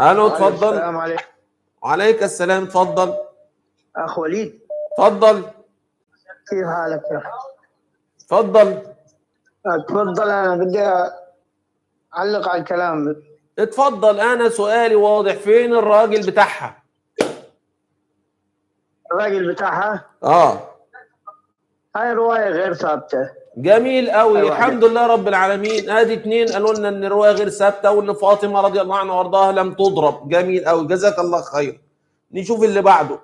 ألو اتفضل. السلام عليكم. وعليك السلام اتفضل. أخ وليد. اتفضل. كيف حالك يا أخي؟ اتفضل. تفضل أنا بدي أعلق على الكلام. اتفضل أنا سؤالي واضح. فين الراجل بتاعها؟ الراجل بتاعها؟ آه. هاي رواية غير ثابتة. جميل قوي أيوة. الحمد لله رب العالمين. ادي اتنين قالوا لنا إن الرواية غير ثابتة وان فاطمة رضي الله عنها وأرضاها لم تضرب. جميل قوي جزاك الله خير. نشوف اللي بعده.